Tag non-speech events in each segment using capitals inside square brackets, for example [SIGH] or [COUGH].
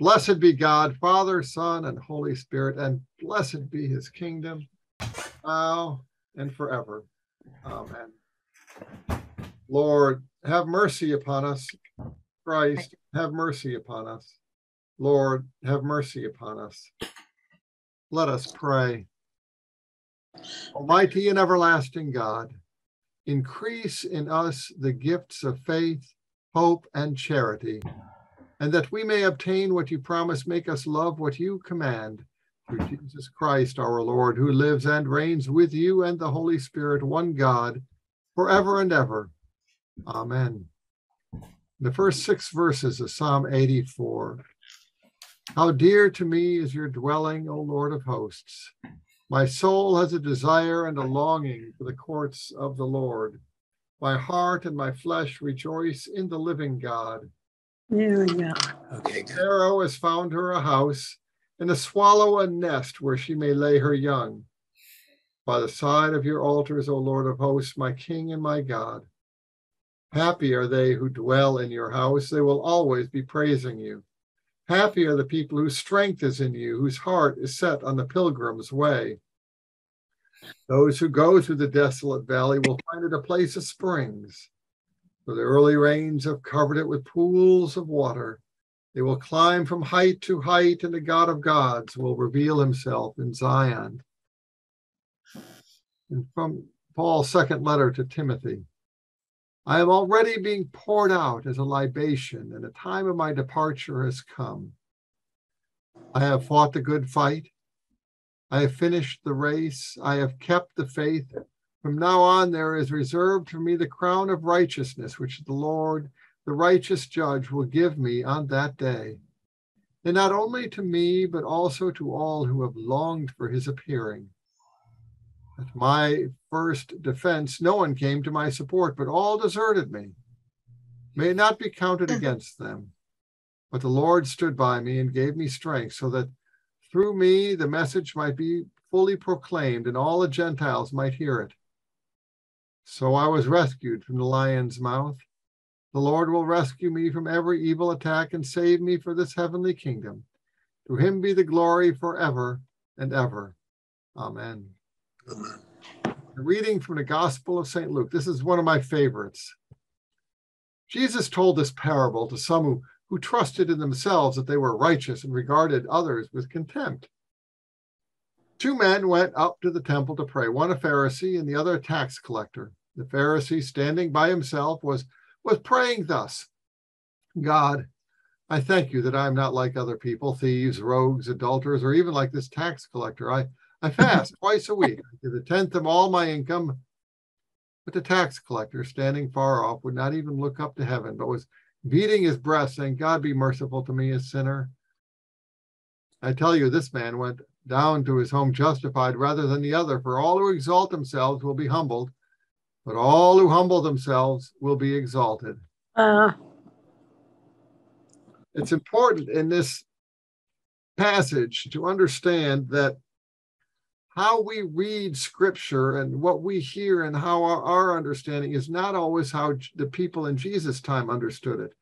Blessed be God, Father, Son, and Holy Spirit, and blessed be his kingdom, now and forever. Amen. Lord, have mercy upon us. Christ, have mercy upon us. Lord, have mercy upon us. Let us pray. Almighty and everlasting God, increase in us the gifts of faith, hope, and charity, and that we may obtain what you promise, make us love what you command through Jesus Christ our Lord, who lives and reigns with you and the Holy Spirit, one God, forever and ever. Amen. The first six verses of Psalm 84. How dear to me is your dwelling, O Lord of hosts. My soul has a desire and a longing for the courts of the Lord. My heart and my flesh rejoice in the living God. There we go. Okay, good. Has found her a house, and a swallow a nest where she may lay her young. By the side of your altars, O Lord of hosts, my King and my God. Happy are they who dwell in your house, they will always be praising you. Happy are the people whose strength is in you, whose heart is set on the pilgrim's way. Those who go through the desolate valley will find it a place of springs, for the early rains have covered it with pools of water. They will climb from height to height, and the God of gods will reveal himself in Zion. And from Paul's second letter to Timothy I am already being poured out as a libation, and the time of my departure has come. I have fought the good fight. I have finished the race. I have kept the faith. From now on, there is reserved for me the crown of righteousness, which the Lord, the righteous judge, will give me on that day. And not only to me, but also to all who have longed for his appearing. At my first defense, no one came to my support, but all deserted me. May it not be counted mm-hmm. against them. But the Lord stood by me and gave me strength so that through me the message might be fully proclaimed and all the Gentiles might hear it. So I was rescued from the lion's mouth. The Lord will rescue me from every evil attack and save me for this heavenly kingdom. To him be the glory forever and ever. Amen. Amen. A reading from the Gospel of St. Luke. This is one of my favorites. Jesus told this parable to some who, who trusted in themselves that they were righteous and regarded others with contempt. Two men went up to the temple to pray, one a Pharisee and the other a tax collector. The Pharisee, standing by himself, was, was praying thus God, I thank you that I am not like other people, thieves, rogues, adulterers, or even like this tax collector. I, I [LAUGHS] fast twice a week. I give a tenth of all my income. But the tax collector, standing far off, would not even look up to heaven, but was beating his breast, saying, God be merciful to me, a sinner. I tell you, this man went down to his home justified rather than the other. For all who exalt themselves will be humbled, but all who humble themselves will be exalted. Uh, It's important in this passage to understand that how we read scripture and what we hear and how our, our understanding is not always how the people in Jesus' time understood it.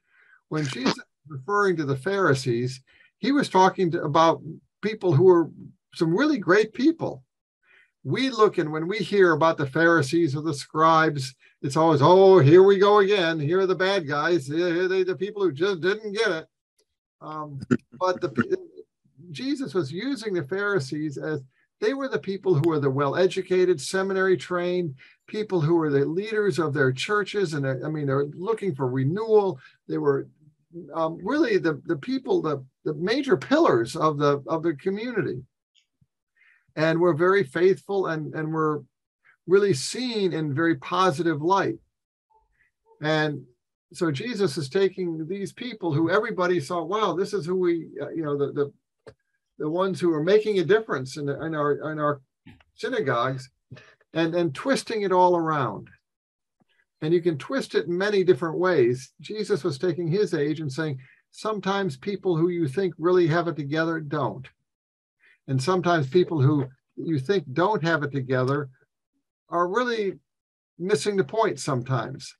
When Jesus referring to the Pharisees, he was talking to, about people who were some really great people. We look and when we hear about the Pharisees or the scribes, it's always, oh, here we go again. Here are the bad guys. Here are the, the people who just didn't get it. Um, [LAUGHS] but the Jesus was using the Pharisees as they were the people who were the well-educated, seminary trained people who were the leaders of their churches, and I mean they're looking for renewal. They were um, really the the people, the the major pillars of the of the community, and we're very faithful and and we're really seen in very positive light. And so Jesus is taking these people who everybody saw, wow, this is who we, uh, you know, the the the ones who are making a difference in, in our in our synagogues, and and twisting it all around. And you can twist it in many different ways. Jesus was taking his age and saying, sometimes people who you think really have it together don't, and sometimes people who you think don't have it together are really missing the point sometimes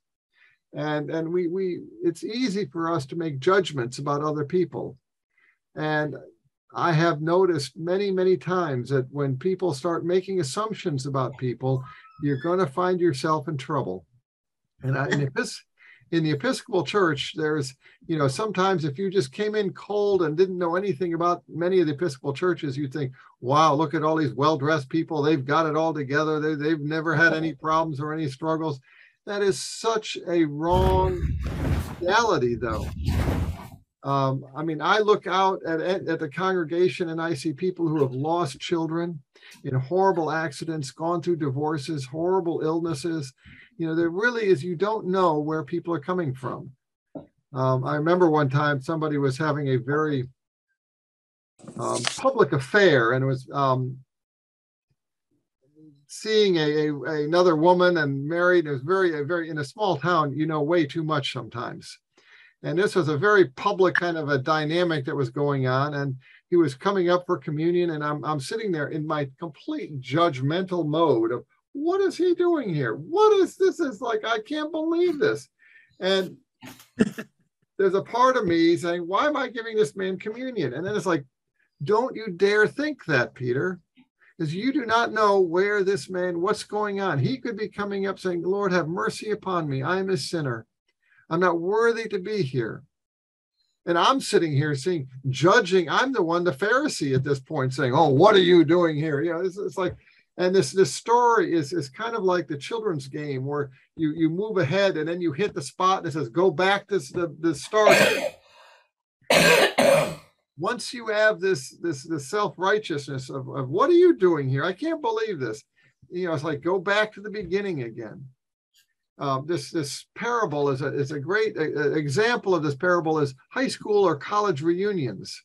and and we we it's easy for us to make judgments about other people And I have noticed many, many times that when people start making assumptions about people, you're going to find yourself in trouble. And, I, and if this, in the Episcopal Church, there's, you know, sometimes if you just came in cold and didn't know anything about many of the Episcopal churches, you'd think, wow, look at all these well dressed people. They've got it all together. They, they've never had any problems or any struggles. That is such a wrong reality, though. Um, I mean, I look out at, at, at the congregation and I see people who have lost children in horrible accidents, gone through divorces, horrible illnesses you know, there really is, you don't know where people are coming from. Um, I remember one time somebody was having a very um, public affair and was um, seeing a, a, another woman and married. It was very, very, in a small town, you know, way too much sometimes. And this was a very public kind of a dynamic that was going on. And he was coming up for communion and I'm, I'm sitting there in my complete judgmental mode of what is he doing here? What is this? Is like, I can't believe this. And [LAUGHS] there's a part of me saying, why am I giving this man communion? And then it's like, don't you dare think that, Peter, because you do not know where this man, what's going on. He could be coming up saying, Lord, have mercy upon me. I'm a sinner. I'm not worthy to be here. And I'm sitting here seeing, judging. I'm the one, the Pharisee at this point, saying, Oh, what are you doing here? You know, it's, it's like, and this this story is is kind of like the children's game where you you move ahead and then you hit the spot and it says go back to the the start. [COUGHS] Once you have this this this self-righteousness of, of what are you doing here? I can't believe this. You know it's like go back to the beginning again. Um, this this parable is a, is a great a, a example of this parable is high school or college reunions.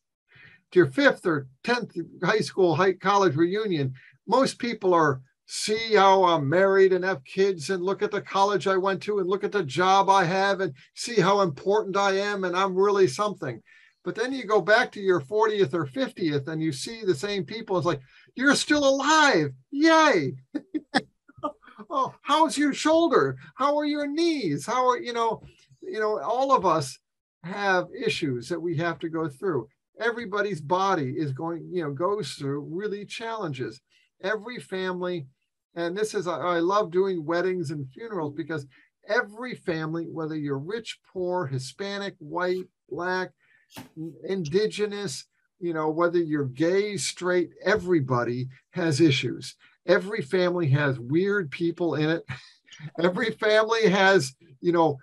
To your fifth or tenth high school high college reunion most people are see how I'm married and have kids and look at the college I went to and look at the job I have and see how important I am and I'm really something. But then you go back to your 40th or 50th and you see the same people. It's like, you're still alive. Yay. [LAUGHS] oh, how's your shoulder? How are your knees? How are, you know, you know, all of us have issues that we have to go through. Everybody's body is going, you know, goes through really challenges every family, and this is, I love doing weddings and funerals because every family, whether you're rich, poor, Hispanic, white, black, indigenous, you know, whether you're gay, straight, everybody has issues. Every family has weird people in it. [LAUGHS] Every family has, you know,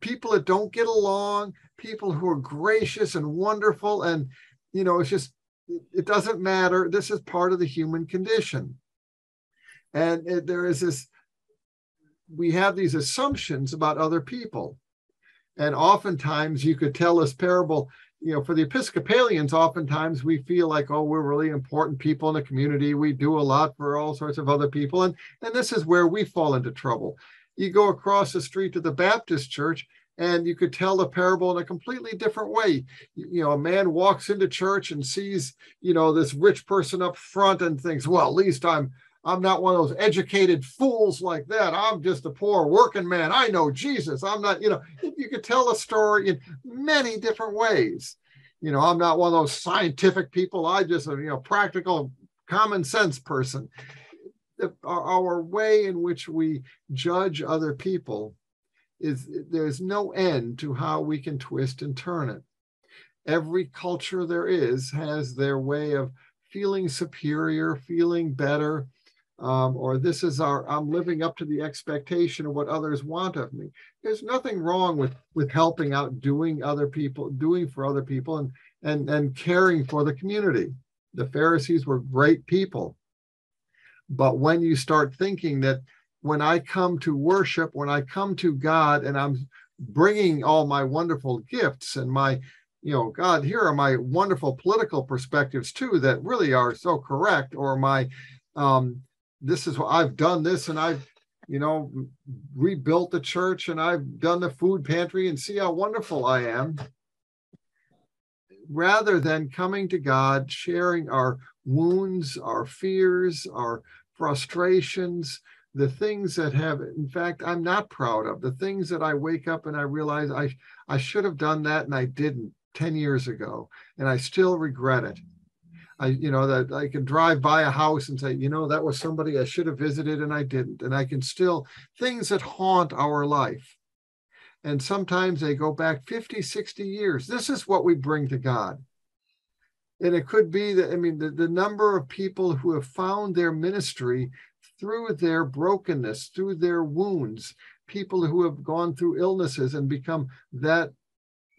people that don't get along, people who are gracious and wonderful. And, you know, it's just it doesn't matter. This is part of the human condition. And it, there is this, we have these assumptions about other people. And oftentimes you could tell this parable, you know, for the Episcopalians, oftentimes we feel like, oh, we're really important people in the community. We do a lot for all sorts of other people. And, and this is where we fall into trouble. You go across the street to the Baptist church, and you could tell the parable in a completely different way. You know, a man walks into church and sees, you know, this rich person up front and thinks, well, at least I'm I'm not one of those educated fools like that. I'm just a poor working man. I know Jesus. I'm not, you know, you could tell a story in many different ways. You know, I'm not one of those scientific people. I just, a you know, practical, common sense person. Our, our way in which we judge other people is there's no end to how we can twist and turn it. Every culture there is has their way of feeling superior, feeling better, um, or this is our I'm living up to the expectation of what others want of me. There's nothing wrong with with helping out, doing other people, doing for other people, and and and caring for the community. The Pharisees were great people, but when you start thinking that when I come to worship, when I come to God and I'm bringing all my wonderful gifts and my, you know, God, here are my wonderful political perspectives too that really are so correct, or my, um, this is what I've done this and I've, you know, rebuilt the church and I've done the food pantry and see how wonderful I am. Rather than coming to God, sharing our wounds, our fears, our frustrations, the things that have in fact i'm not proud of the things that i wake up and i realize i i should have done that and i didn't 10 years ago, and I still regret it. I, you know, that I can drive by a house and say, you know, that was somebody I should have visited and I didn't. And I can still, things that haunt our life. And sometimes they go back 50, 60 years. This is what we bring to God. And it could be that, I mean, the, the number of people who have found their ministry through their brokenness, through their wounds, people who have gone through illnesses and become that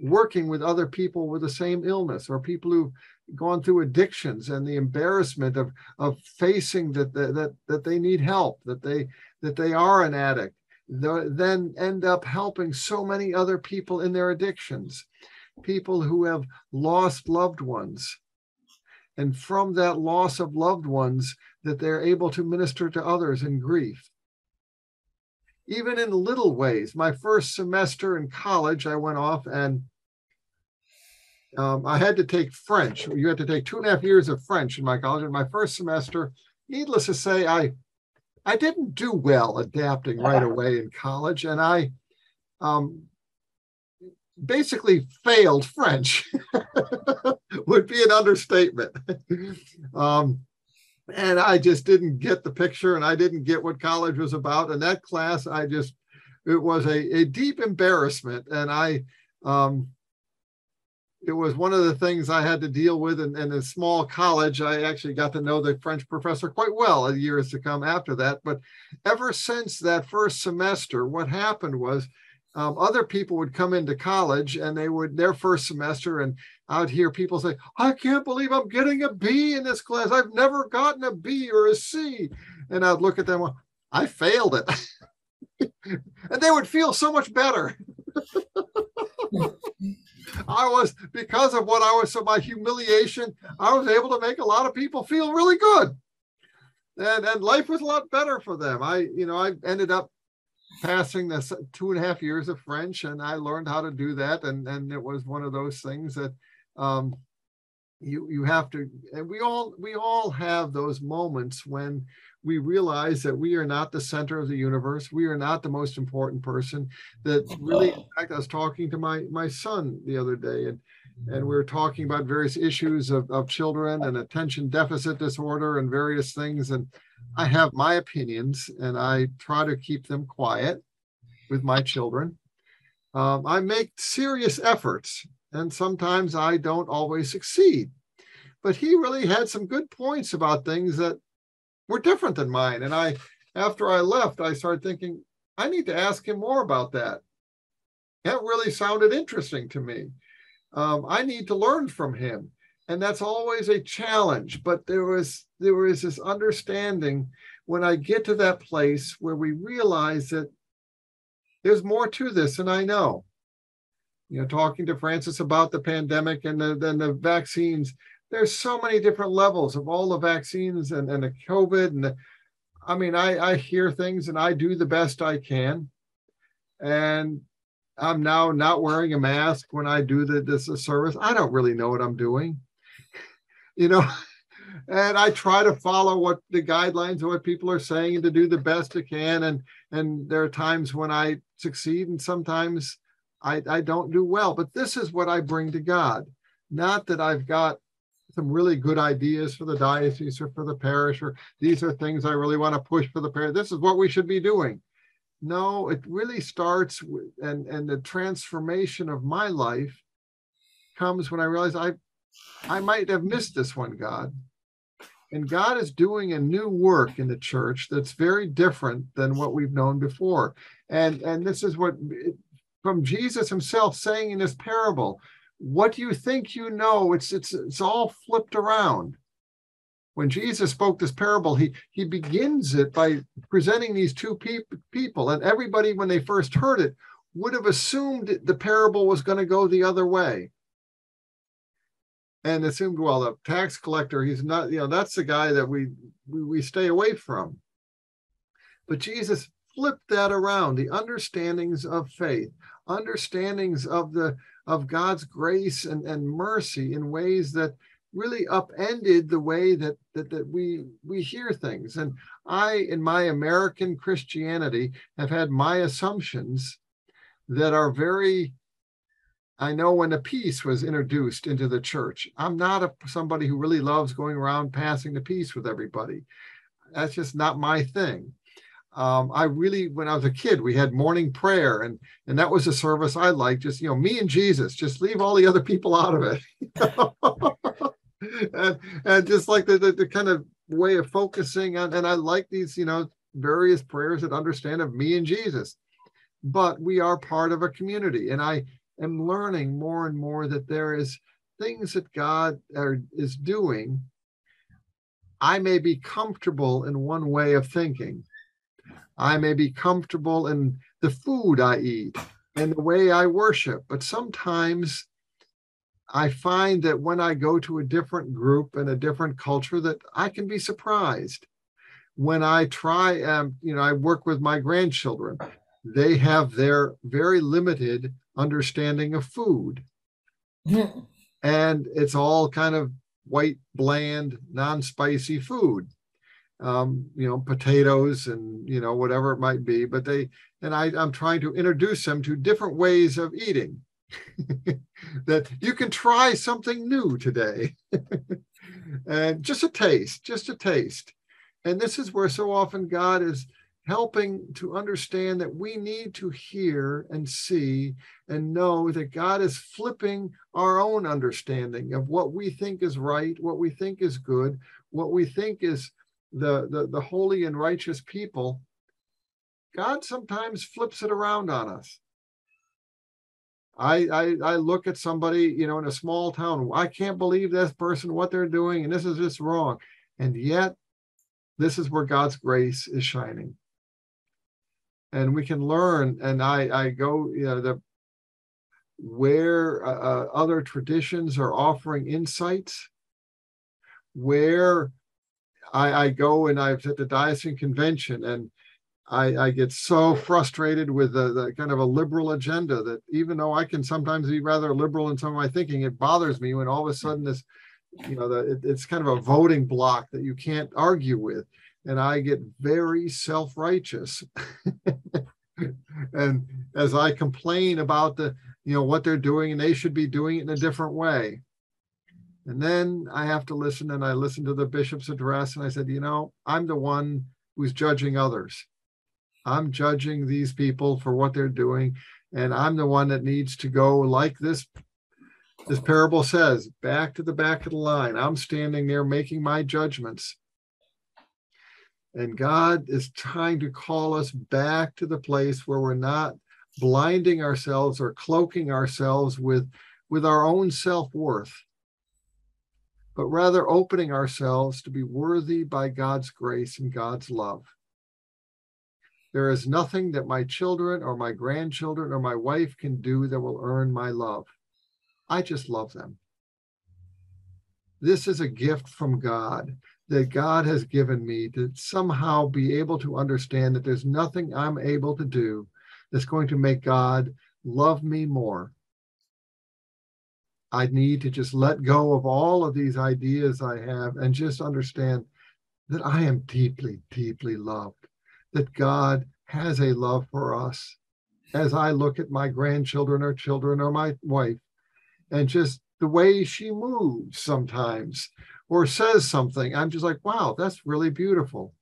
working with other people with the same illness or people who've gone through addictions and the embarrassment of of facing that that that they need help that they that they are an addict then end up helping so many other people in their addictions. People who have lost loved ones. And from that loss of loved ones that they're able to minister to others in grief even in little ways my first semester in college i went off and um, I had to take French. You had to take two and a half years of French in my college. In my first semester, needless to say, I I didn't do well adapting right away in college, and I um, basically failed French. [LAUGHS] Would be an understatement. [LAUGHS] um, and I just didn't get the picture, and I didn't get what college was about. And that class, I just it was a, a deep embarrassment, and I um, it was one of the things I had to deal with in, in, a small college. I actually got to know the French professor quite well in years to come after that. But ever since that first semester, what happened was um, other people would come into college and they would their first semester and I'd hear people say, I can't believe I'm getting a B in this class. I've never gotten a B or a C. And I'd look at them, well, I failed it. [LAUGHS] and they would feel so much better. [LAUGHS] I was because of what I was so my humiliation, I was able to make a lot of people feel really good. And and life was a lot better for them. I, you know, I ended up passing this two and a half years of French and I learned how to do that. And and it was one of those things that um you you have to and we all we all have those moments when we realize that we are not the center of the universe. We are not the most important person. That really, in fact, I was talking to my my son the other day, and and we were talking about various issues of, of children and attention deficit disorder and various things. And I have my opinions, and I try to keep them quiet with my children. Um, I make serious efforts, and sometimes I don't always succeed. But he really had some good points about things that were different than mine. And I, after I left, I started thinking, I need to ask him more about that. That really sounded interesting to me. Um, I need to learn from him. And that's always a challenge. But there was there was this understanding when I get to that place where we realize that there's more to this than I know. You know, talking to Francis about the pandemic and the, then the vaccines, there's so many different levels of all the vaccines and, and the COVID. And the, I mean, I, I hear things and I do the best I can. And I'm now not wearing a mask when I do the, this service. I don't really know what I'm doing, [LAUGHS] you know. [LAUGHS] And I try to follow what the guidelines of what people are saying and to do the best I can. And and there are times when I succeed and sometimes I, I don't do well. But this is what I bring to God. Not that I've got some really good ideas for the diocese or for the parish, or these are things I really want to push for the parish. This is what we should be doing. No, it really starts with, and and the transformation of my life comes when I realize I I might have missed this one, God. And God is doing a new work in the church that's very different than what we've known before. And and this is what from Jesus himself saying in this parable, what do you think you know? It's it's it's all flipped around. When Jesus spoke this parable, he he begins it by presenting these two pe- people, and everybody when they first heard it would have assumed the parable was going to go the other way, and assumed, well, the tax collector, he's not, you know, that's the guy that we we, we stay away from. But Jesus flipped that around the understandings of faith, understandings of the of God's grace and, and mercy in ways that really upended the way that, that that we we hear things. And I, in my American Christianity, have had my assumptions that are very I know when the peace was introduced into the church. I'm not a, somebody who really loves going around passing the peace with everybody. That's just not my thing. Um, I really, when I was a kid, we had morning prayer, and and that was a service I liked. Just you know, me and Jesus. Just leave all the other people out of it. [LAUGHS] and, and just like the, the, the kind of way of focusing on, and I like these, you know, various prayers that understand of me and Jesus. But we are part of a community, and I am learning more and more that there is things that God are, is doing. I may be comfortable in one way of thinking. I may be comfortable in the food I eat and the way I worship, but sometimes I find that when I go to a different group and a different culture, that I can be surprised. When I try, um, you know, I work with my grandchildren, they have their very limited understanding of food. [LAUGHS] and it's all kind of white, bland, non spicy food. Um, you know, potatoes and, you know, whatever it might be. But they, and I, I'm trying to introduce them to different ways of eating. [LAUGHS] that you can try something new today. [LAUGHS] and just a taste, just a taste. And this is where so often God is helping to understand that we need to hear and see and know that God is flipping our own understanding of what we think is right, what we think is good, what we think is the, the, the holy and righteous people. God sometimes flips it around on us. I, I I look at somebody, you know, in a small town. I can't believe this person, what they're doing, and this is just wrong. And yet, this is where God's grace is shining and we can learn. And I, I go, you know, the where uh, uh, other traditions are offering insights, where I, I go and I've at the diocesan convention and I, I, get so frustrated with the, the, kind of a liberal agenda that even though I can sometimes be rather liberal in some of my thinking, it bothers me when all of a sudden this, you know, the, it, it's kind of a voting block that you can't argue with and I get very self righteous. [LAUGHS] and as I complain about the, you know, what they're doing and they should be doing it in a different way. And then I have to listen and I listen to the bishop's address and I said, you know, I'm the one who's judging others. I'm judging these people for what they're doing. And I'm the one that needs to go like this this parable says, back to the back of the line. I'm standing there making my judgments. And God is trying to call us back to the place where we're not blinding ourselves or cloaking ourselves with, with our own self worth, but rather opening ourselves to be worthy by God's grace and God's love. There is nothing that my children or my grandchildren or my wife can do that will earn my love. I just love them. This is a gift from God that God has given me to somehow be able to understand that there's nothing I'm able to do that's going to make God love me more. I need to just let go of all of these ideas I have and just understand that I am deeply, deeply loved, that God has a love for us. As I look at my grandchildren or children or my wife, and just the way she moves sometimes or says something, I'm just like, wow, that's really beautiful.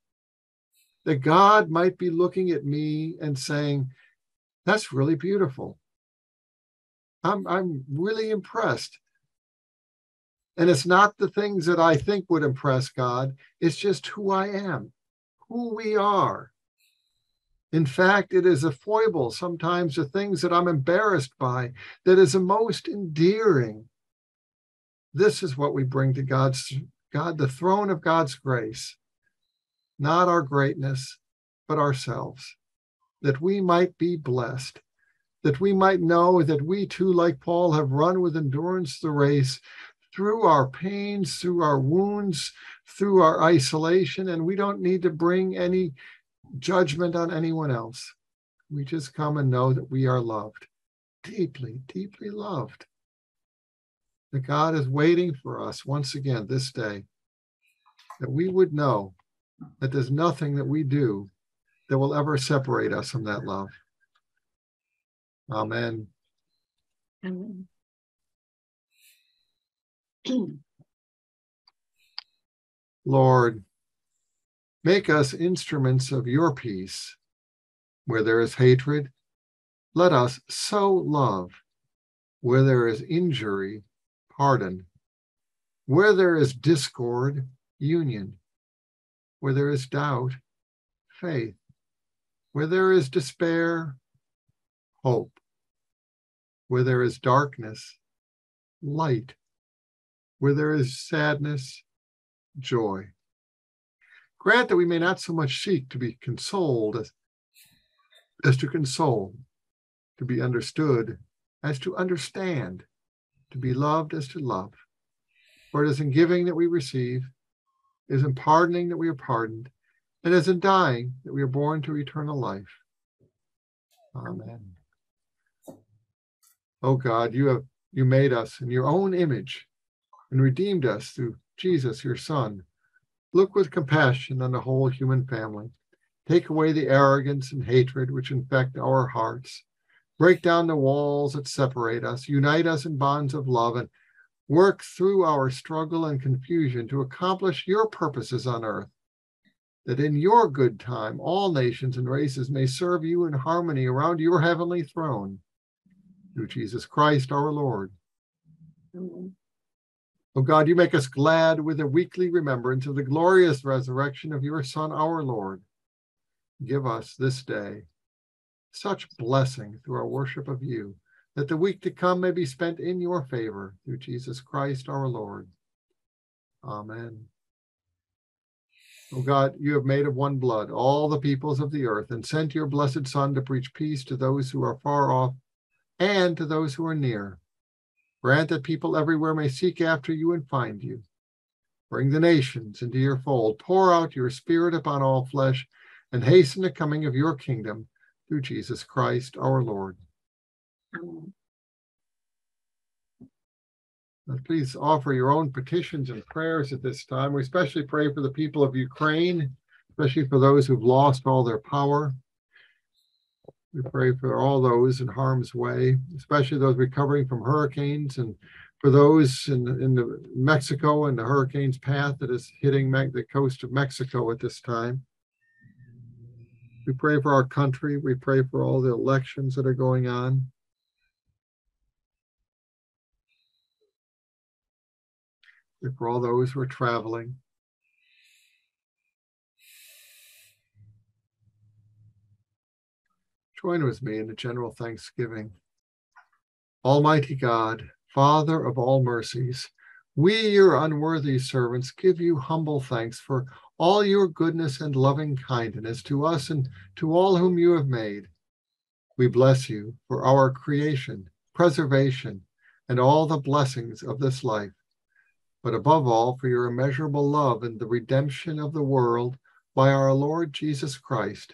That God might be looking at me and saying, that's really beautiful. I'm, I'm really impressed. And it's not the things that I think would impress God, it's just who I am, who we are. In fact, it is a foible, sometimes the things that I'm embarrassed by, that is the most endearing. This is what we bring to God's God, the throne of God's grace, not our greatness, but ourselves, that we might be blessed, that we might know that we too, like Paul, have run with endurance the race through our pains, through our wounds, through our isolation, and we don't need to bring any judgment on anyone else. We just come and know that we are loved, deeply, deeply loved that God is waiting for us once again this day, that we would know that there's nothing that we do that will ever separate us from that love. Amen. Amen. Lord, make us instruments of your peace. Where there is hatred, let us sow love. Where there is injury, pardon. Where there is discord, union. Where there is doubt, faith. Where there is despair, hope. Where there is darkness, light. Where there is sadness, joy. Grant that we may not so much seek to be consoled as, as to console, to be understood as to understand, to be loved as to love. For it is in giving that we receive, it is in pardoning that we are pardoned, and it is in dying that we are born to eternal life. Amen. Oh God, you have you made us in your own image and redeemed us through Jesus, your Son. Look with compassion on the whole human family. Take away the arrogance and hatred which infect our hearts. Break down the walls that separate us. Unite us in bonds of love and work through our struggle and confusion to accomplish your purposes on earth. That in your good time, all nations and races may serve you in harmony around your heavenly throne. Through Jesus Christ our Lord. Amen. O God, you make us glad with a weekly remembrance of the glorious resurrection of your Son, our Lord. Give us this day such blessing through our worship of you, that the week to come may be spent in your favor through Jesus Christ our Lord. Amen. O God, you have made of one blood all the peoples of the earth and sent your blessed Son to preach peace to those who are far off and to those who are near. Grant that people everywhere may seek after you and find you. Bring the nations into your fold. Pour out your Spirit upon all flesh, and hasten the coming of your kingdom through Jesus Christ our Lord. Amen. Please offer your own petitions and prayers at this time. We especially pray for the people of Ukraine, especially for those who've lost all their power. We pray for all those in harm's way, especially those recovering from hurricanes and for those in, in the Mexico and the hurricane's path that is hitting the coast of Mexico at this time. We pray for our country. We pray for all the elections that are going on. For all those who are traveling. Join with me in the general thanksgiving. Almighty God, Father of all mercies, we, your unworthy servants, give you humble thanks for all your goodness and loving kindness to us and to all whom you have made. We bless you for our creation, preservation, and all the blessings of this life, but above all for your immeasurable love and the redemption of the world by our Lord Jesus Christ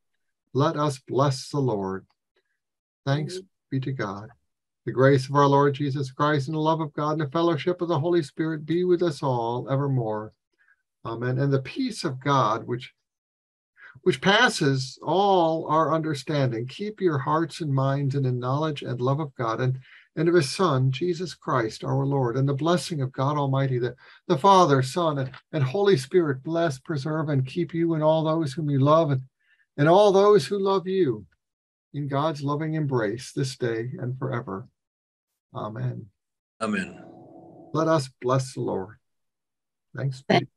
Let us bless the Lord. Thanks be to God. The grace of our Lord Jesus Christ and the love of God and the fellowship of the Holy Spirit be with us all evermore. Amen. And the peace of God, which which passes all our understanding, keep your hearts and minds in the knowledge and love of God and, and of his Son, Jesus Christ, our Lord, and the blessing of God Almighty, the, the Father, Son, and, and Holy Spirit bless, preserve, and keep you and all those whom you love and and all those who love you in God's loving embrace this day and forever. Amen. Amen. Let us bless the Lord. Thanks be